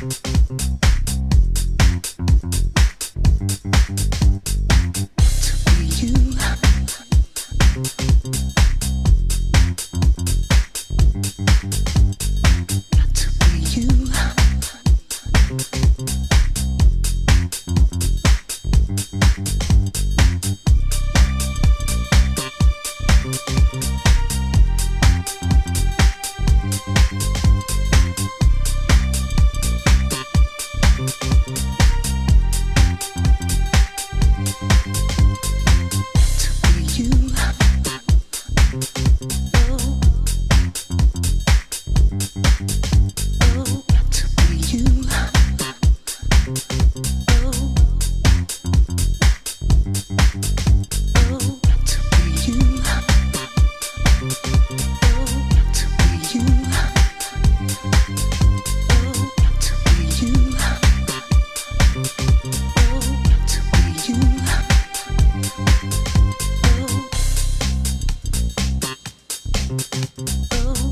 Not to be you. Oh.